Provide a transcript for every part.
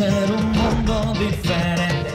ser un mundo diferente.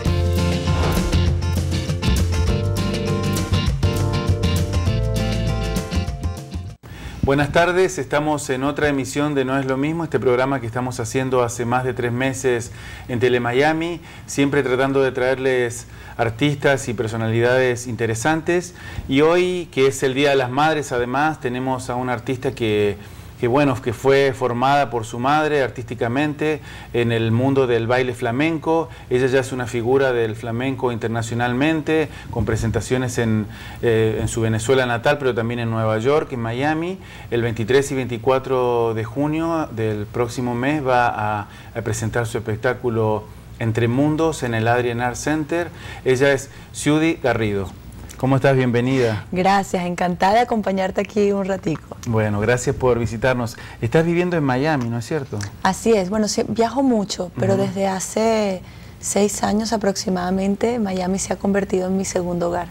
Buenas tardes, estamos en otra emisión de No es lo mismo, este programa que estamos haciendo hace más de tres meses en Telemiami, siempre tratando de traerles artistas y personalidades interesantes. Y hoy, que es el Día de las Madres, además, tenemos a una artista que que bueno, que fue formada por su madre artísticamente en el mundo del baile flamenco. Ella ya es una figura del flamenco internacionalmente, con presentaciones en, eh, en su Venezuela natal, pero también en Nueva York, en Miami. El 23 y 24 de junio del próximo mes va a, presentar su espectáculo Entre Mundos en el Adrian Art Center. Ella es Ciudi Garrido. ¿Cómo estás? Bienvenida. Gracias, encantada de acompañarte aquí un ratico. Bueno, gracias por visitarnos. Estás viviendo en Miami, ¿no es cierto? Así es, bueno, sí, viajo mucho, pero desde hace seis años aproximadamente Miami se ha convertido en mi segundo hogar.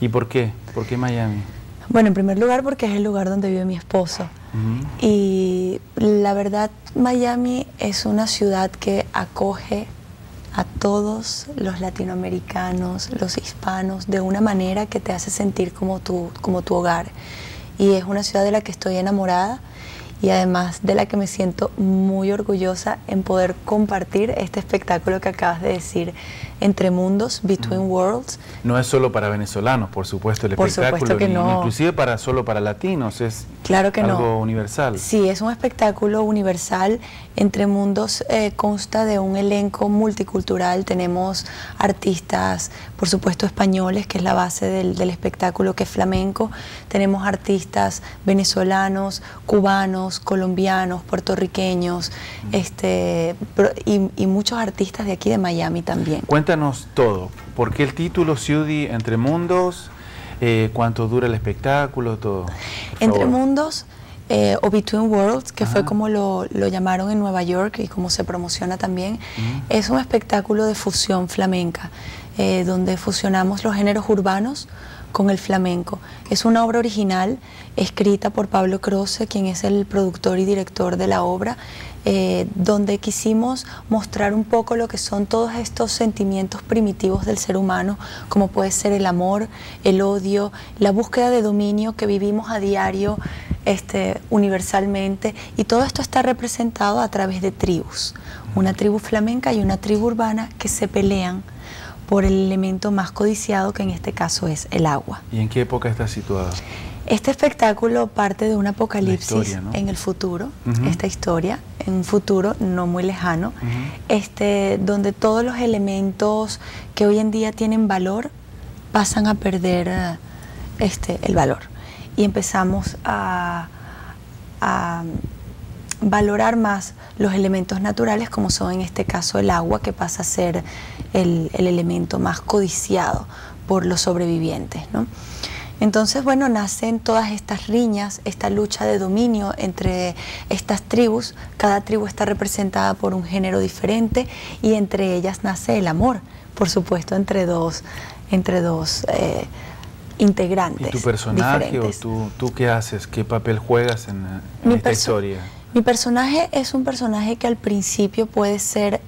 ¿Y por qué? ¿Por qué Miami? Bueno, en primer lugar porque es el lugar donde vive mi esposo. Y la verdad, Miami es una ciudad que acoge a todos los latinoamericanos, los hispanos, de una manera que te hace sentir como tu, como tu hogar. Y es una ciudad de la que estoy enamorada y además de la que me siento muy orgullosa en poder compartir este espectáculo que acabas de decir, Entre Mundos, Between Worlds. No es solo para venezolanos, por supuesto, el por espectáculo, supuesto que no. inclusive para solo para latinos, es claro que algo no. universal. Sí, es un espectáculo universal. Entre Mundos eh, consta de un elenco multicultural, tenemos artistas, por supuesto, españoles, que es la base del, del espectáculo, que es flamenco, tenemos artistas venezolanos, cubanos, colombianos, puertorriqueños, este, y, y muchos artistas de aquí de Miami también. Cuéntanos todo. ¿Por qué el título Ciudi Entre Mundos? Eh, ¿Cuánto dura el espectáculo? Todo. Entre. Mundos eh, o Between Worlds, que fue como lo, lo llamaron en Nueva York y como se promociona también, es un espectáculo de fusión flamenca, eh, donde fusionamos los géneros urbanos con el flamenco. Es una obra original escrita por Pablo Croce, quien es el productor y director de la obra, eh, donde quisimos mostrar un poco lo que son todos estos sentimientos primitivos del ser humano, como puede ser el amor, el odio, la búsqueda de dominio que vivimos a diario este, universalmente, y todo esto está representado a través de tribus, una tribu flamenca y una tribu urbana que se pelean por el elemento más codiciado, que en este caso es el agua. ¿Y en qué época está situado? Este espectáculo parte de un apocalipsis historia, ¿no? en el futuro, esta historia, en un futuro no muy lejano, este, donde todos los elementos que hoy en día tienen valor pasan a perder este, el valor. Y empezamos a, a valorar más los elementos naturales, como son en este caso el agua, que pasa a ser el, el elemento más codiciado por los sobrevivientes. ¿no? Entonces, bueno, nacen todas estas riñas, esta lucha de dominio entre estas tribus. Cada tribu está representada por un género diferente y entre ellas nace el amor, por supuesto, entre dos, entre dos eh, integrantes. ¿Y tu personaje diferentes. o tú, tú qué haces? ¿Qué papel juegas en, esta historia? Mi personaje es un personaje que al principio puede ser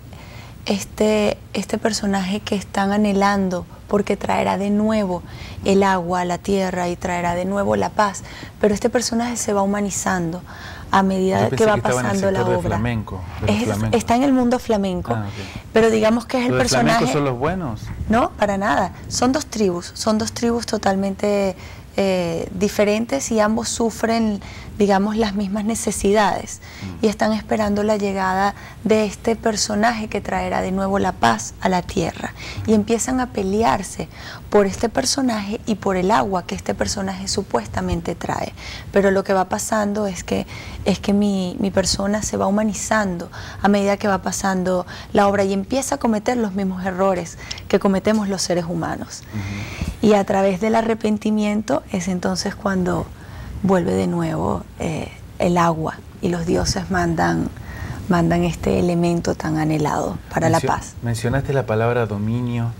este, este personaje que están anhelando porque traerá de nuevo el agua a la tierra y traerá de nuevo la paz, pero este personaje se va humanizando a medida que va que estaba en el pasando la obra. flamenco, los Es- está en el mundo flamenco, Ah, pero digamos que es el ¿Los personaje... son los buenos? No, para nada. Son dos tribus, son dos tribus totalmente eh, diferentes y ambos sufren, digamos, las mismas necesidades y están esperando la llegada de este personaje que traerá de nuevo la paz a la tierra y empiezan a pelearse por este personaje y por el agua que este personaje supuestamente trae. Pero lo que va pasando es que, es que mi, mi persona se va humanizando a medida que va pasando la obra y empieza a cometer los mismos errores que cometemos los seres humanos. Y a través del arrepentimiento es entonces cuando vuelve de nuevo eh, el agua y los dioses mandan, mandan este elemento tan anhelado para la paz. Mencionaste la palabra dominio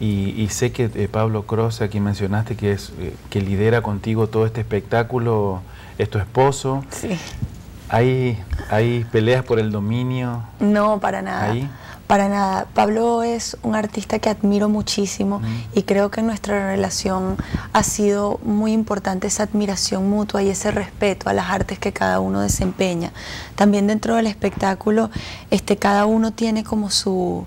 y, y sé que eh, Pablo Croce, a quien mencionaste, que, es, eh, que lidera contigo todo este espectáculo, es tu esposo. Sí. ¿Hay, ¿Hay peleas por el dominio? No, para nada. ¿Ahí? Para nada. Pablo es un artista que admiro muchísimo y creo que en nuestra relación ha sido muy importante esa admiración mutua y ese respeto a las artes que cada uno desempeña. También dentro del espectáculo, este, cada uno tiene como su,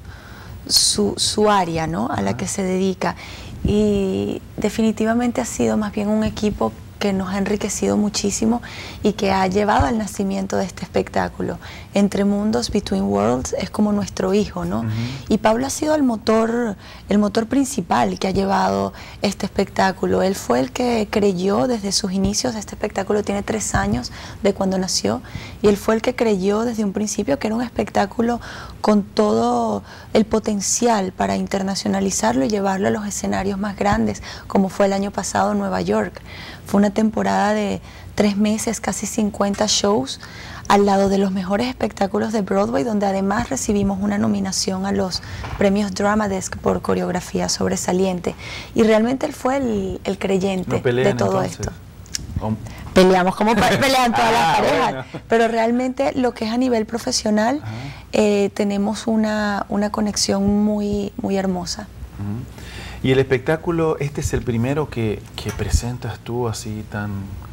su, su área ¿no? a la que se dedica y definitivamente ha sido más bien un equipo que nos ha enriquecido muchísimo y que ha llevado al nacimiento de este espectáculo. Entre Mundos, Between Worlds, es como nuestro hijo, ¿no? Y Pablo ha sido el motor, el motor principal que ha llevado este espectáculo. Él fue el que creyó desde sus inicios, este espectáculo tiene tres años de cuando nació, y él fue el que creyó desde un principio que era un espectáculo con todo el potencial para internacionalizarlo y llevarlo a los escenarios más grandes, como fue el año pasado en Nueva York. Fue una temporada de tres meses, casi 50 shows, al lado de los mejores espectáculos de Broadway, donde además recibimos una nominación a los premios Drama Desk por coreografía sobresaliente. Y realmente él fue el, creyente de todo esto. Peleamos como pelean todas las ah, parejas, pero realmente lo que es a nivel profesional eh, tenemos una, una, conexión muy, muy hermosa. Y el espectáculo, este es el primero que, que, presentas tú así tan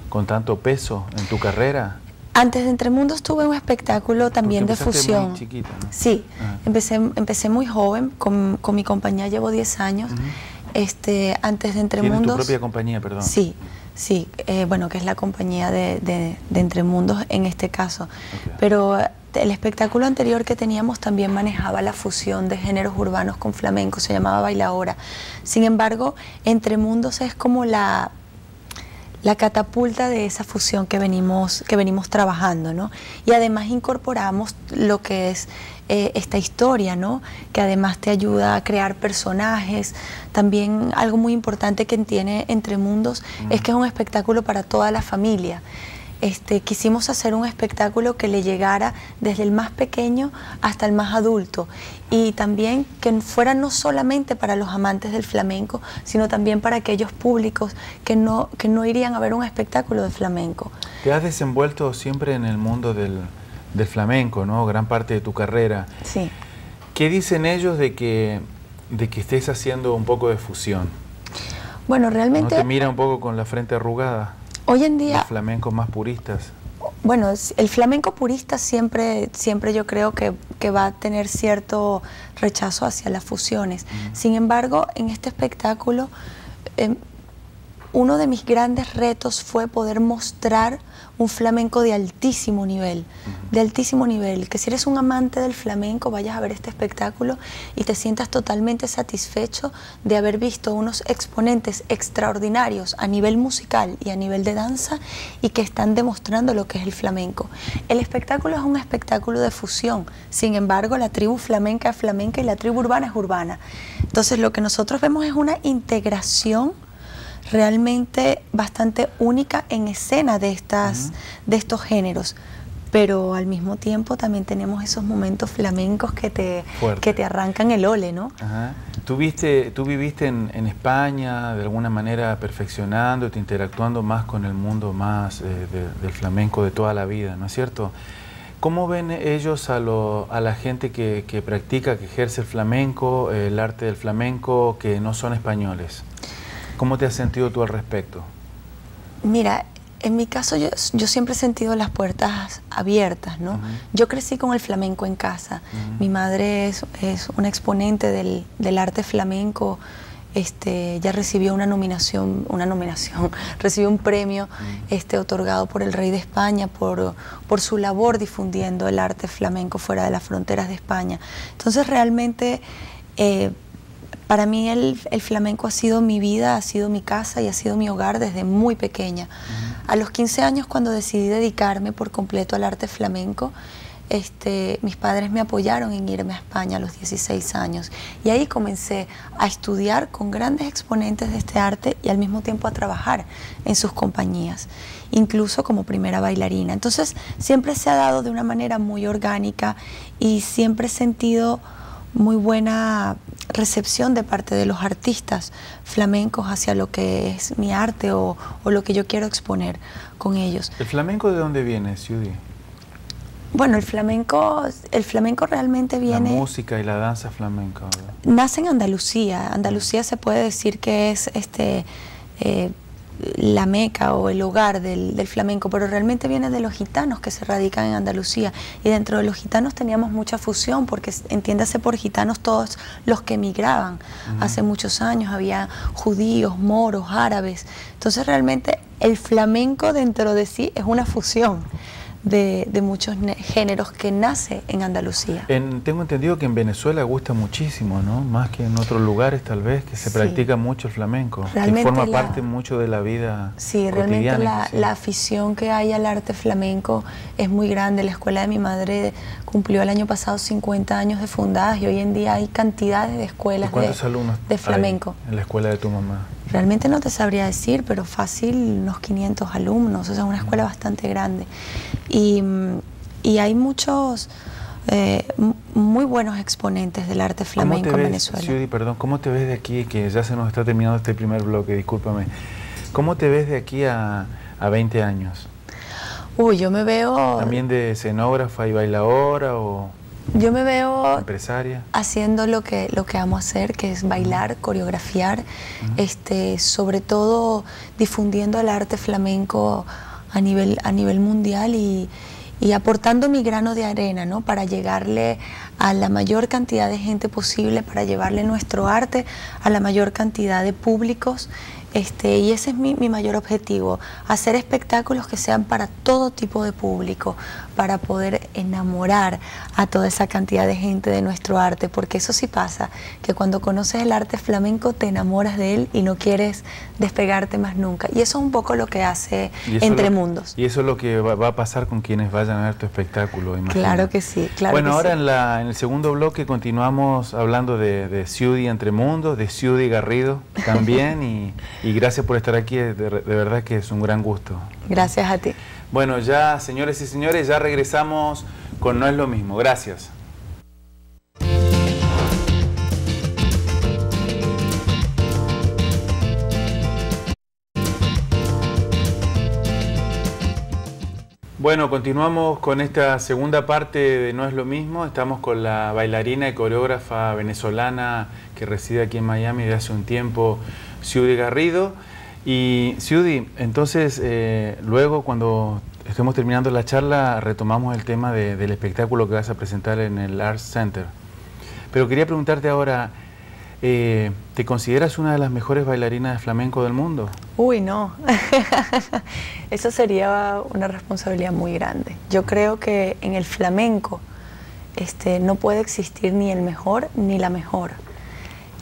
con tanto peso en tu carrera. Antes de Entre Mundos tuve un espectáculo también de fusión. Muy chiquita, ¿no? Sí, empecé, empecé muy joven, con, con mi compañía llevo 10 años. este, antes de Entre Mundos. tu propia compañía, perdón? Sí, sí, eh, bueno, que es la compañía de, de, de Entre Mundos en este caso. Pero el espectáculo anterior que teníamos también manejaba la fusión de géneros urbanos con flamenco, se llamaba Bailaora. Sin embargo, Entre Mundos es como la, la catapulta de esa fusión que venimos, que venimos trabajando, ¿no? Y además incorporamos lo que es eh, esta historia, ¿no? Que además te ayuda a crear personajes. También algo muy importante que tiene Entre Mundos es que es un espectáculo para toda la familia. Este, quisimos hacer un espectáculo que le llegara desde el más pequeño hasta el más adulto y también que fuera no solamente para los amantes del flamenco, sino también para aquellos públicos que no, que no irían a ver un espectáculo de flamenco. Te has desenvuelto siempre en el mundo del, flamenco, ¿no? Gran parte de tu carrera. Sí. ¿Qué dicen ellos de que, de que estés haciendo un poco de fusión? Bueno, realmente... ¿No te mira un poco con la frente arrugada? Hoy en día... Los flamencos más puristas. Bueno, el flamenco purista siempre, siempre yo creo que, va a tener cierto rechazo hacia las fusiones. Sin embargo, en este espectáculo, em, uno de mis grandes retos fue poder mostrar un flamenco de altísimo nivel, de altísimo nivel, que si eres un amante del flamenco vayas a ver este espectáculo y te sientas totalmente satisfecho de haber visto unos exponentes extraordinarios a nivel musical y a nivel de danza y que están demostrando lo que es el flamenco. El espectáculo es un espectáculo de fusión, sin embargo la tribu flamenca es flamenca y la tribu urbana es urbana. Entonces lo que nosotros vemos es una integración realmente bastante única en escena de, estas, de estos géneros. Pero al mismo tiempo también tenemos esos momentos flamencos que te, que te arrancan el ole, ¿no? ¿Tú, tú viviste en, España de alguna manera perfeccionándote, interactuando más con el mundo más eh, del flamenco de toda la vida, ¿no es cierto? ¿Cómo ven ellos a, lo, a la gente que, que, practica, que ejerce el flamenco, el arte del flamenco, que no son españoles? ¿Cómo te has sentido tú al respecto? Mira, en mi caso yo, siempre he sentido las puertas abiertas, ¿no? Yo crecí con el flamenco en casa. Mi madre es, es una exponente del, del, arte flamenco. Este, ya recibió una nominación, una nominación, recibió un premio este, otorgado por el rey de España por, por su labor difundiendo el arte flamenco fuera de las fronteras de España. Entonces realmente eh, para mí el, flamenco ha sido mi vida, ha sido mi casa y ha sido mi hogar desde muy pequeña. A los 15 años cuando decidí dedicarme por completo al arte flamenco, este, mis padres me apoyaron en irme a España a los 16 años y ahí comencé a estudiar con grandes exponentes de este arte y al mismo tiempo a trabajar en sus compañías, incluso como primera bailarina. Entonces siempre se ha dado de una manera muy orgánica y siempre he sentido muy buena recepción de parte de los artistas flamencos hacia lo que es mi arte o, lo que yo quiero exponer con ellos. ¿El flamenco de dónde viene, Judy? Bueno, el flamenco, el flamenco realmente viene... La música y la danza flamenca. Nace en Andalucía. Andalucía se puede decir que es este eh, la meca o el hogar del, flamenco, pero realmente viene de los gitanos que se radican en Andalucía. Y dentro de los gitanos teníamos mucha fusión, porque entiéndase por gitanos todos los que emigraban hace muchos años. Había judíos, moros, árabes. Entonces realmente el flamenco dentro de sí es una fusión de, muchos géneros que nace en Andalucía. tengo entendido que en Venezuela gusta muchísimo, ¿no? Más que en otros lugares tal vez, que se practica mucho el flamenco, que forma parte mucho de la vida. Sí, realmente la, la, afición que hay al arte flamenco es muy grande. La escuela de mi madre cumplió el año pasado 50 años de fundadas y hoy en día hay cantidades de escuelas de, alumnos de flamenco. en la escuela de tu mamá? Realmente no te sabría decir, pero fácil unos 500 alumnos, o sea, una escuela bastante grande. Y, hay muchos eh, muy buenos exponentes del arte flamenco en Venezuela. perdón, ¿cómo te ves de aquí, que ya se nos está terminando este primer bloque, discúlpame, ¿cómo te ves de aquí a, a 20 años? Uy, yo me veo... ¿También de escenógrafa y bailadora o...? Yo me veo empresaria. haciendo lo que lo que amo hacer, que es bailar, coreografiar, este, sobre todo difundiendo el arte flamenco a nivel a nivel mundial y, y aportando mi grano de arena, ¿no? Para llegarle a la mayor cantidad de gente posible, para llevarle nuestro arte a la mayor cantidad de públicos este, y ese es mi, mayor objetivo, hacer espectáculos que sean para todo tipo de público, para poder enamorar a toda esa cantidad de gente de nuestro arte, porque eso sí pasa, que cuando conoces el arte flamenco te enamoras de él y no quieres despegarte más nunca. Y eso es un poco lo que hace Entre Mundos. Y eso es lo que va, a pasar con quienes vayan a ver tu espectáculo, Claro que sí, claro Bueno, ahora En, la, en el segundo bloque continuamos hablando de, de Ciudi Entre Mundos, de Ciudi Garrido también y y gracias por estar aquí, de, verdad que es un gran gusto. Gracias a ti. Bueno, ya señores y señores, ya regresamos con No es lo mismo. Gracias. Bueno, continuamos con esta segunda parte de No es lo mismo. Estamos con la bailarina y coreógrafa venezolana que reside aquí en Miami desde hace un tiempo, Ciudi Garrido. Y Ciudi, entonces eh, luego cuando estemos terminando la charla retomamos el tema del espectáculo que vas a presentar en el Arts Center. Pero quería preguntarte ahora, eh, ¿te consideras una de las mejores bailarinas de flamenco del mundo? Uy, no. Eso sería una responsabilidad muy grande. Yo creo que en el flamenco este, no puede existir ni el mejor ni la mejor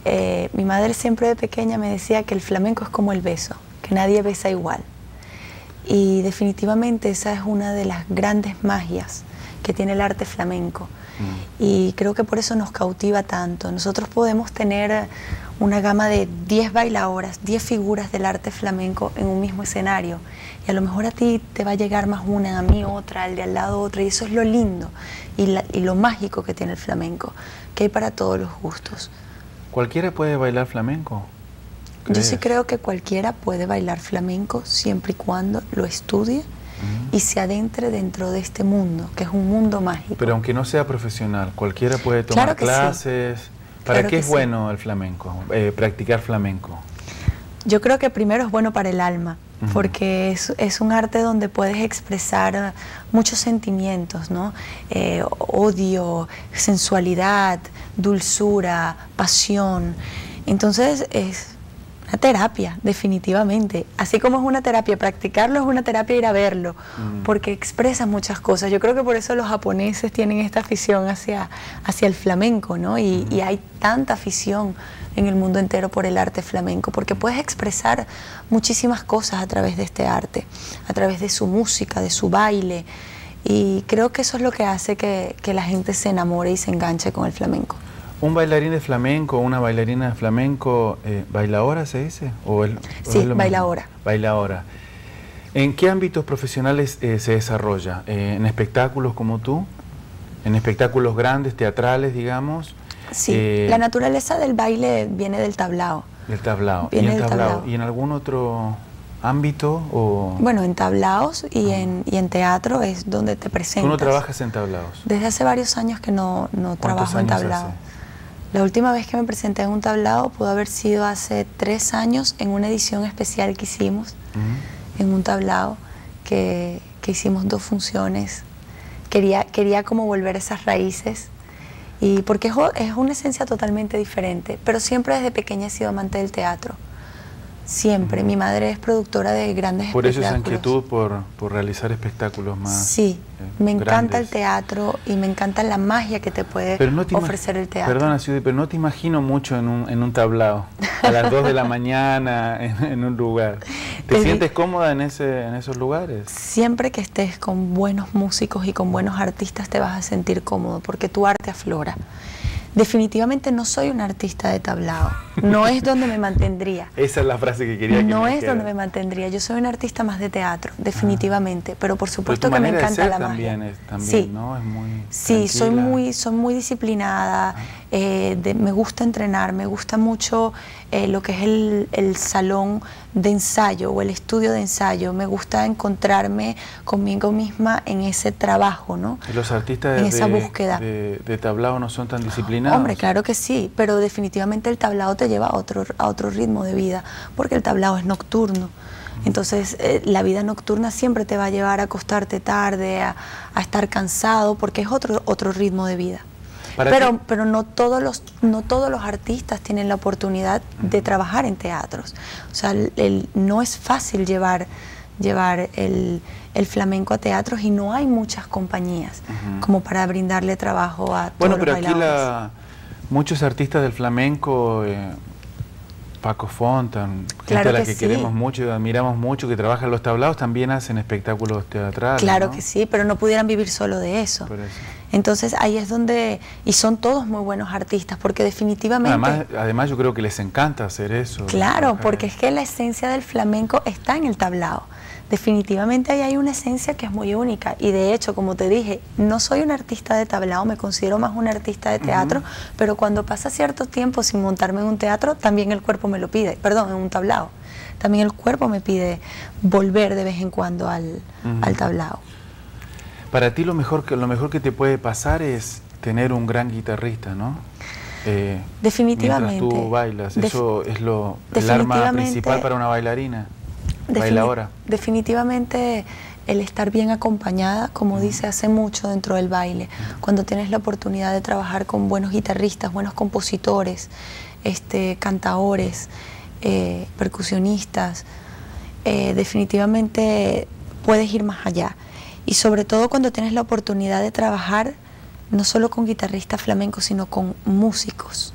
eh, mi madre siempre de pequeña me decía que el flamenco es como el beso, que nadie besa igual. Y definitivamente esa es una de las grandes magias que tiene el arte flamenco. Mm. Y creo que por eso nos cautiva tanto. Nosotros podemos tener una gama de 10 bailadoras, 10 figuras del arte flamenco en un mismo escenario. Y a lo mejor a ti te va a llegar más una, a mí otra, al de al lado otra. Y eso es lo lindo y, y lo mágico que tiene el flamenco, que hay para todos los gustos. ¿Cualquiera puede bailar flamenco? Yo sí creo que cualquiera puede bailar flamenco siempre y cuando lo estudie y se adentre dentro de este mundo, que es un mundo mágico. Pero aunque no sea profesional, cualquiera puede tomar clases. ¿Para qué es bueno el flamenco, eh, practicar flamenco? Yo creo que primero es bueno para el alma, porque es, un arte donde puedes expresar muchos sentimientos, ¿no? Eh, odio, sensualidad, dulzura, pasión. Entonces es una terapia, definitivamente. Así como es una terapia, practicarlo es una terapia ir a verlo, porque expresa muchas cosas. Yo creo que por eso los japoneses tienen esta afición hacia, hacia el flamenco, ¿no? Y, y hay tanta afición en el mundo entero por el arte flamenco, porque puedes expresar muchísimas cosas a través de este arte, a través de su música, de su baile, y creo que eso es lo que hace que, la gente se enamore y se enganche con el flamenco. ¿Un bailarín de flamenco, una bailarina de flamenco, eh, bailaora se dice? ¿O el, sí, bailaora. Bailaora. ¿En qué ámbitos profesionales eh, se desarrolla? Eh, ¿En espectáculos como tú? ¿En espectáculos grandes, teatrales, digamos? Sí, eh, la naturaleza del baile viene del tablao. Del tablao. ¿Y, tablao. ¿Y en algún otro ámbito o...? Bueno, en tablaos y, en, y en teatro es donde te presentas. ¿Tú no trabajas en tablaos? Desde hace varios años que no, no trabajo en tablao. hace? La última vez que me presenté en un tablao pudo haber sido hace tres años en una edición especial que hicimos, en un tablao, que, que hicimos dos funciones. Quería, quería como volver a esas raíces, y porque es, es una esencia totalmente diferente, pero siempre desde pequeña he sido amante del teatro. Siempre. Mi madre es productora de grandes Por eso esa espectáculos. inquietud por, por realizar espectáculos más Sí, eh, me encanta el teatro y me encanta la magia que te puede Pero no te ima- ofrecer el teatro. Perdona, Ciudad, pero no te imagino mucho en un, en un tablao, a las 2 de la mañana, en, en un lugar. ¿Te sientes cómoda en, ese, en esos lugares? Siempre que estés con buenos músicos y con buenos artistas te vas a sentir cómodo porque tu arte aflora. Definitivamente no soy un artista de tablao, no es donde me mantendría. Esa es la frase que quería que No me es quede. donde me mantendría, yo soy un artista más de teatro, definitivamente, pero por Pero supuesto que me de encanta ser la también magia. es, también, sí, ¿no? Es muy Sí, soy muy, soy muy disciplinada, eh, de- me gusta entrenar, me gusta mucho eh, lo que es el, el salón de ensayo o el estudio de ensayo, me gusta encontrarme conmigo misma en ese trabajo, ¿no? ¿Y Los artistas en de, esa búsqueda. de, de tablao no son tan disciplinados. Hombre, claro que sí, pero definitivamente el tablao te lleva a otro, a otro ritmo de vida, porque el tablao es nocturno. Entonces, eh, la vida nocturna siempre te va a llevar a acostarte tarde, a, a estar cansado, porque es otro, otro ritmo de vida. Pero, ti- pero no, todos los, no todos los artistas tienen la oportunidad de trabajar en teatros. O sea, el- el- no es fácil llevar, llevar el, el flamenco a teatros y no hay muchas compañías como para brindarle trabajo a todos Bueno, los pero aquí bailadores. la, muchos artistas del flamenco, eh, Paco Fontan, gente Claro a la que que, sí. queremos mucho y admiramos mucho, que trabajan los tablaos, también hacen espectáculos teatrales. Claro ¿no? que sí, pero no pudieran vivir solo de eso. Por eso. Entonces ahí es donde, y son todos muy buenos artistas, porque definitivamente... Además, además, yo creo que les encanta hacer eso. Claro, porque es que la esencia del flamenco está en el tablao. Definitivamente ahí hay una esencia que es muy única y de hecho, como te dije, no soy un artista de tablao, me considero más un artista de teatro, pero cuando pasa cierto tiempo sin montarme en un teatro, también el cuerpo me lo pide, perdón, en un tablao. También el cuerpo me pide volver de vez en cuando al, Ujú. al tablao. Para ti lo mejor, que, lo mejor que te puede pasar es tener un gran guitarrista, ¿no? Eh, Definitivamente. Mientras tú bailas, eso es lo, el arma principal para una bailarina. Defini- Bailadora. Definitivamente el estar bien acompañada, como dice, hace mucho dentro del baile. Cuando tienes la oportunidad de trabajar con buenos guitarristas, buenos compositores, este, cantaores, eh, percusionistas, eh, definitivamente puedes ir más allá. Y sobre todo cuando tienes la oportunidad de trabajar no solo con guitarristas flamencos, sino con músicos.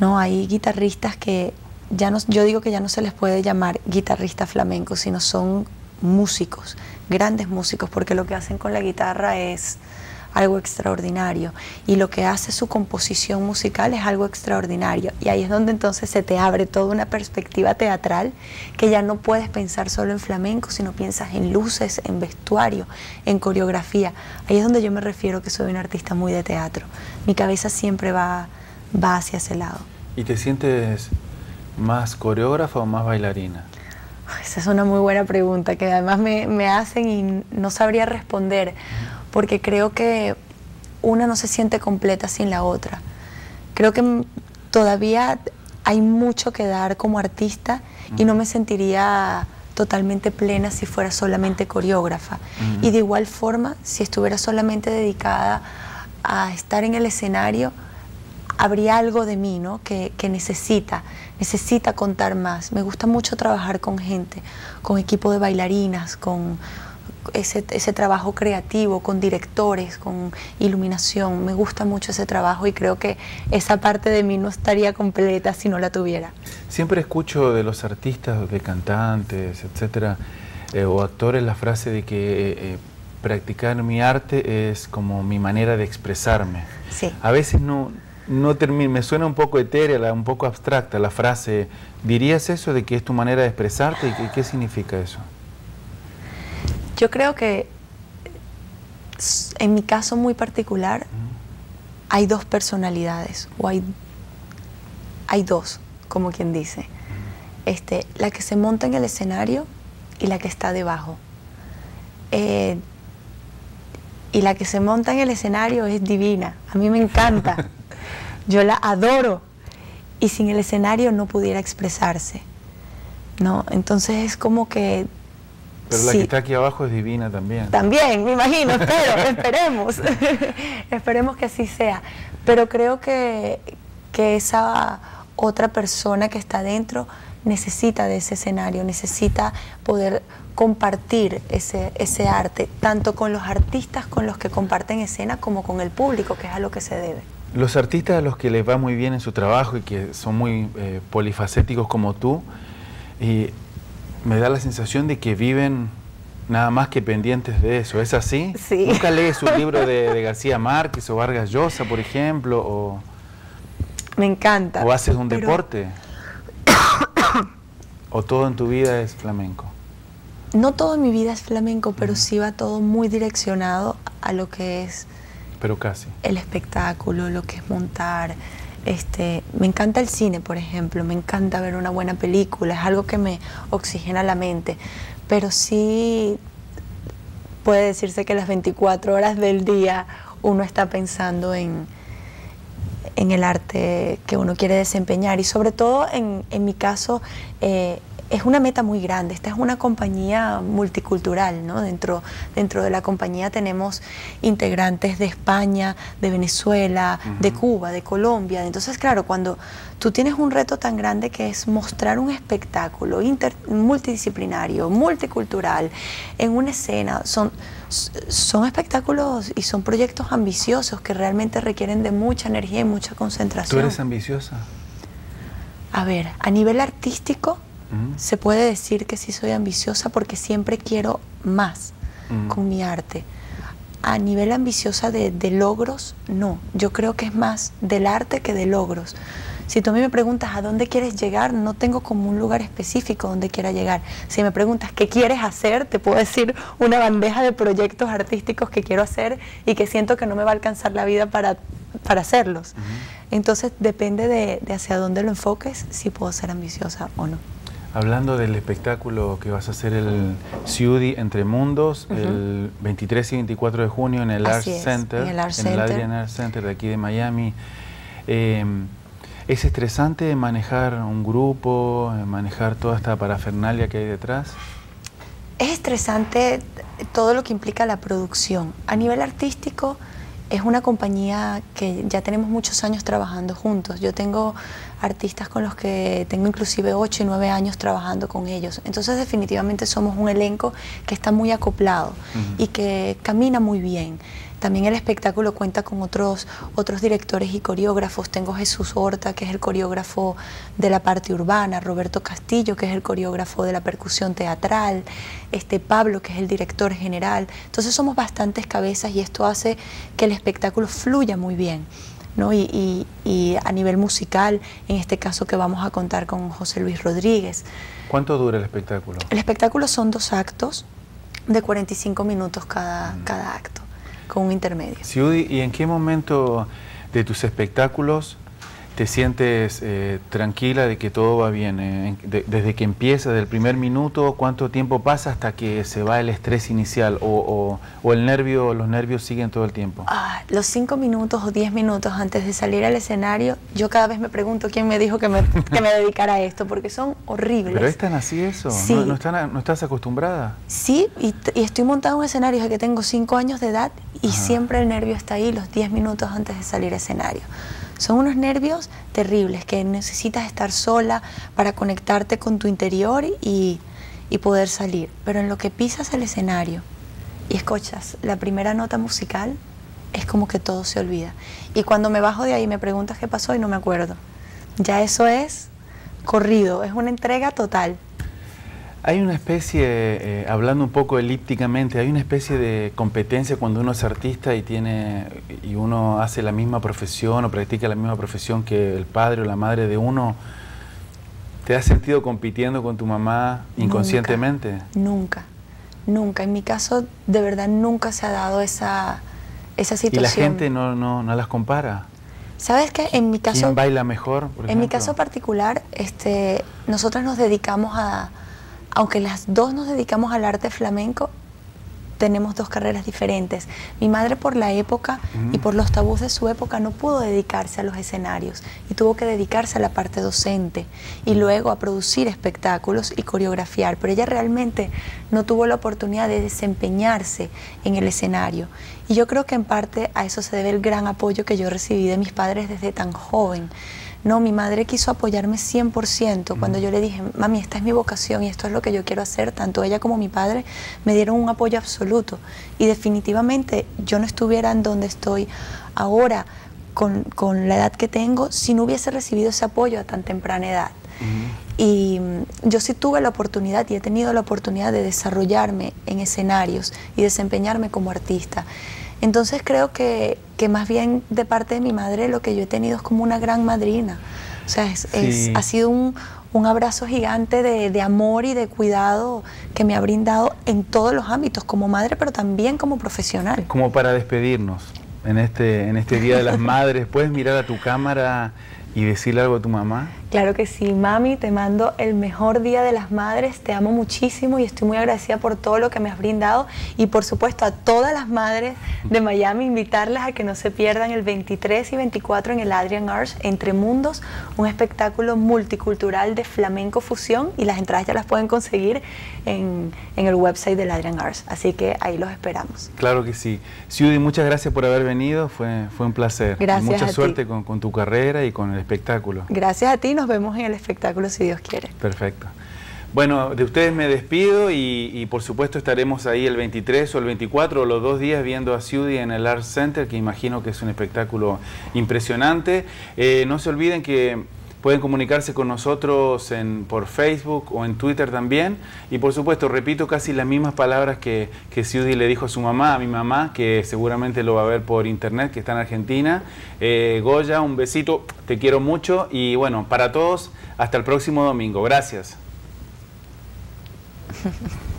No, hay guitarristas que ya no, yo digo que ya no se les puede llamar guitarristas flamencos, sino son músicos, grandes músicos, porque lo que hacen con la guitarra es algo extraordinario y lo que hace su composición musical es algo extraordinario y ahí es donde entonces se te abre toda una perspectiva teatral que ya no puedes pensar solo en flamenco, sino piensas en luces, en vestuario, en coreografía. Ahí es donde yo me refiero que soy un artista muy de teatro. Mi cabeza siempre va, va hacia ese lado. ¿Y te sientes más coreógrafa o más bailarina? Esa es una muy buena pregunta que además me, me hacen y no sabría responder, porque creo que una no se siente completa sin la otra. Creo que todavía hay mucho que dar como artista y no me sentiría totalmente plena si fuera solamente coreógrafa. Y de igual forma, si estuviera solamente dedicada a estar en el escenario, habría algo de mí, ¿no? Que, que necesita, necesita contar más. Me gusta mucho trabajar con gente, con equipo de bailarinas, con ese, ese trabajo creativo, con directores, con iluminación. Me gusta mucho ese trabajo y creo que esa parte de mí no estaría completa si no la tuviera. Siempre escucho de los artistas, de cantantes, etcétera, eh, o actores la frase de que eh, eh, practicar mi arte es como mi manera de expresarme. Sí. A veces no, no termino, me suena un poco etérea, un poco abstracta la frase. ¿Dirías eso de que es tu manera de expresarte y qué, qué significa eso? Yo creo que en mi caso muy particular hay dos personalidades o hay, hay dos, como quien dice. Este, la que se monta en el escenario y la que está debajo. Eh, y la que se monta en el escenario es divina. A mí me encanta. Yo la adoro. Y sin el escenario no pudiera expresarse. ¿no? Entonces es como que... Pero la que está aquí abajo es divina también. También, me imagino, espero, esperemos. esperemos que así sea. Pero creo que, que esa otra persona que está dentro necesita de ese escenario, necesita poder compartir ese, ese arte, tanto con los artistas con los que comparten escena como con el público, que es a lo que se debe. Los artistas a los que les va muy bien en su trabajo y que son muy eh, polifacéticos como tú, y me da la sensación de que viven nada más que pendientes de eso. ¿Es así? Sí. ¿Nunca lees un libro de, García Márquez o Vargas Llosa, por ejemplo? O, me encanta. ¿O haces un deporte? ¿O todo en tu vida es flamenco? No todo en mi vida es flamenco, pero sí va todo muy direccionado a lo que es... Pero casi. El espectáculo, lo que es montar, este, me encanta el cine, por ejemplo, me encanta ver una buena película, es algo que me oxigena la mente, pero sí puede decirse que las 24 horas del día uno está pensando en, en el arte que uno quiere desempeñar y sobre todo en, en mi caso eh, es una meta muy grande. Esta es una compañía multicultural, ¿no? Dentro, dentro de la compañía tenemos integrantes de España, de Venezuela, de Cuba, de Colombia. Entonces, claro, cuando tú tienes un reto tan grande que es mostrar un espectáculo multidisciplinario, multicultural, en una escena, son, son espectáculos y son proyectos ambiciosos que realmente requieren de mucha energía y mucha concentración. ¿Tú eres ambiciosa? A ver, a nivel artístico, se puede decir que sí soy ambiciosa porque siempre quiero más con mi arte. A nivel ambiciosa de, logros, no. Yo creo que es más del arte que de logros. Si tú a mí me preguntas a dónde quieres llegar, no tengo como un lugar específico donde quiera llegar. Si me preguntas qué quieres hacer, te puedo decir una bandeja de proyectos artísticos que quiero hacer y que siento que no me va a alcanzar la vida para, para hacerlos. Entonces depende de, de hacia dónde lo enfoques, si puedo ser ambiciosa o no. Hablando del espectáculo que vas a hacer el Ciudi Entre Mundos, el 23 y 24 de junio en el Art Center, en el, Art Center. Adrian Art Center de aquí de Miami. Eh, ¿Es estresante manejar un grupo, manejar toda esta parafernalia que hay detrás? Es estresante todo lo que implica la producción. A nivel artístico, es una compañía que ya tenemos muchos años trabajando juntos. Yo tengo artistas con los que tengo inclusive 8 y 9 años trabajando con ellos. Entonces definitivamente somos un elenco que está muy acoplado y que camina muy bien. También el espectáculo cuenta con otros, otros directores y coreógrafos. Tengo Jesús Horta, que es el coreógrafo de la parte urbana, Roberto Castillo, que es el coreógrafo de la percusión teatral, este Pablo, que es el director general. Entonces somos bastantes cabezas y esto hace que el espectáculo fluya muy bien. ¿No? Y, y, a nivel musical, en este caso que vamos a contar con José Luis Rodríguez. ¿Cuánto dura el espectáculo? El espectáculo son dos actos de 45 minutos cada, mm. cada acto con un intermedio. ¿y en qué momento de tus espectáculos te sientes eh, tranquila de que todo va bien? Eh, desde que empieza, del primer minuto, ¿cuánto tiempo pasa hasta que se va el estrés inicial? ¿O, el nervio, los nervios siguen todo el tiempo? Ah, los cinco minutos o diez minutos antes de salir al escenario, yo cada vez me pregunto quién me dijo que me, que me dedicara a esto, porque son horribles. ¿Pero es tan así eso? ¿No, estás acostumbrada? Sí, y, estoy montado en un escenario desde que tengo cinco años de edad y siempre el nervio está ahí los diez minutos antes de salir al escenario. Son unos nervios terribles que necesitas estar sola para conectarte con tu interior y, poder salir. Pero en lo que pisas el escenario y escuchas la primera nota musical, es como que todo se olvida. Y cuando me bajo de ahí me preguntas qué pasó y no me acuerdo. Ya eso es corrido, es una entrega total. Hay una especie, eh, hablando un poco elípticamente, hay una especie de competencia cuando uno es artista y tiene y uno hace la misma profesión o practica la misma profesión que el padre o la madre de uno. ¿Te has sentido compitiendo con tu mamá inconscientemente? Nunca, nunca. En mi caso, de verdad, nunca se ha dado esa, esa situación. ¿Y la gente no, no, no las compara? ¿Sabes qué? En mi caso... ¿Quién baila mejor? en mi caso particular, este, nosotros nos dedicamos a aunque las dos nos dedicamos al arte flamenco, tenemos dos carreras diferentes. Mi madre por la época y por los tabús de su época no pudo dedicarse a los escenarios y tuvo que dedicarse a la parte docente y luego a producir espectáculos y coreografiar, pero ella realmente no tuvo la oportunidad de desempeñarse en el escenario. Y yo creo que en parte a eso se debe el gran apoyo que yo recibí de mis padres desde tan joven. No, mi madre quiso apoyarme 100% cuando yo le dije, mami, esta es mi vocación y esto es lo que yo quiero hacer. Tanto ella como mi padre me dieron un apoyo absoluto. Y definitivamente yo no estuviera en donde estoy ahora con, la edad que tengo si no hubiese recibido ese apoyo a tan temprana edad. Y mm, yo sí tuve la oportunidad y he tenido la oportunidad de desarrollarme en escenarios y desempeñarme como artista. Entonces creo que, más bien de parte de mi madre lo que yo he tenido es como una gran madrina. O sea, es, ha sido un, abrazo gigante de, amor y de cuidado que me ha brindado en todos los ámbitos, como madre, pero también como profesional. Como para despedirnos en este, en este Día de las Madres, ¿puedes mirar a tu cámara y decirle algo a tu mamá? Claro que sí, mami, te mando el mejor día de las madres, te amo muchísimo y estoy muy agradecida por todo lo que me has brindado y por supuesto a todas las madres de Miami, invitarlas a que no se pierdan el 23 y 24 en el Adrian Arts Entre Mundos, un espectáculo multicultural de flamenco fusión y las entradas ya las pueden conseguir en, el website del Adrian Arts, así que ahí los esperamos. Claro que sí. Ciudi, muchas gracias por haber venido, fue, fue un placer. Gracias. mucha suerte con, con tu carrera y con el espectáculo. Gracias a ti nos vemos en el espectáculo si Dios quiere. Perfecto. Bueno, de ustedes me despido y, por supuesto estaremos ahí el 23 o el 24 o los dos días viendo a Ciudi en el Art Center, que imagino que es un espectáculo impresionante. Eh, no se olviden que pueden comunicarse con nosotros en, por Facebook o en Twitter también. Y por supuesto, repito casi las mismas palabras que, que le dijo a su mamá, a mi mamá, que seguramente lo va a ver por internet, que está en Argentina. Eh, Goya, un besito, te quiero mucho y bueno, para todos, hasta el próximo domingo. Gracias.